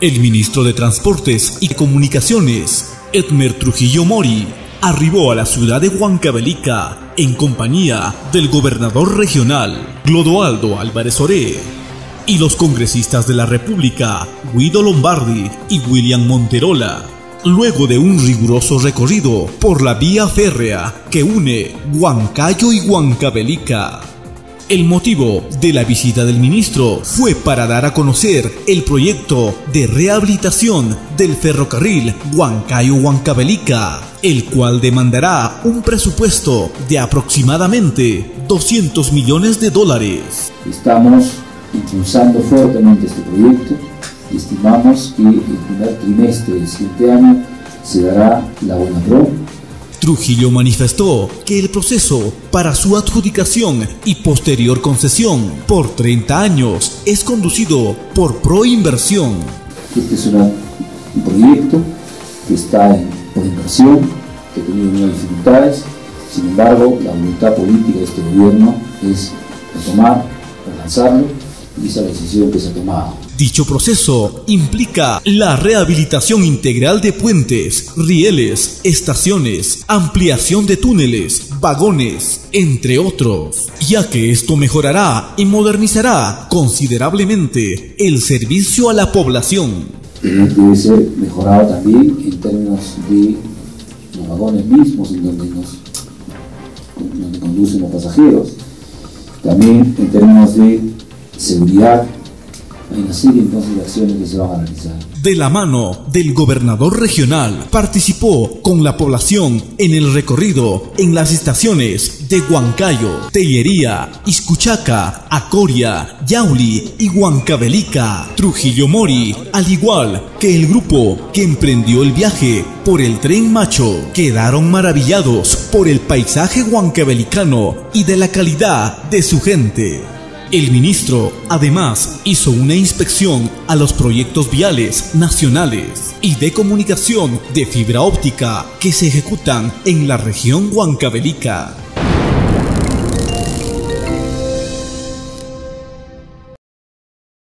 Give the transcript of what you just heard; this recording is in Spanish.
El ministro de Transportes y Comunicaciones, Edmer Trujillo Mori, arribó a la ciudad de Huancavelica en compañía del gobernador regional, Glodoaldo Álvarez Oré, y los congresistas de la República, Guido Lombardi y William Monterola, luego de un riguroso recorrido por la vía férrea que une Huancayo y Huancavelica. El motivo de la visita del ministro fue para dar a conocer el proyecto de rehabilitación del ferrocarril Huancayo-Huancavelica, el cual demandará un presupuesto de aproximadamente 200 millones de dólares. Estamos impulsando fuertemente este proyecto y estimamos que el primer trimestre del siguiente año se dará la buena prueba Trujillo manifestó que el proceso para su adjudicación y posterior concesión por 30 años es conducido por Proinversión. Este es un proyecto que está en Proinversión, que ha tenido muchas dificultades, sin embargo la voluntad política de este gobierno es retomar, relanzarlo y esa decisión que se ha tomado. Dicho proceso implica la rehabilitación integral de puentes, rieles, estaciones, ampliación de túneles, vagones, entre otros, ya que esto mejorará y modernizará considerablemente el servicio a la población. Debe ser mejorado también en términos de los vagones mismos en donde, nos, donde conducen los pasajeros, también en términos de seguridad De la mano del gobernador regional, participó con la población en el recorrido en las estaciones de Huancayo, Tellería, Iscuchaca, Acoria, Yauli y Huancavelica, Trujillo Mori, al igual que el grupo que emprendió el viaje por el tren macho, quedaron maravillados por el paisaje huancavelicano y de la calidad de su gente. El ministro además hizo una inspección a los proyectos viales nacionales y de comunicación de fibra óptica que se ejecutan en la región Huancavelica.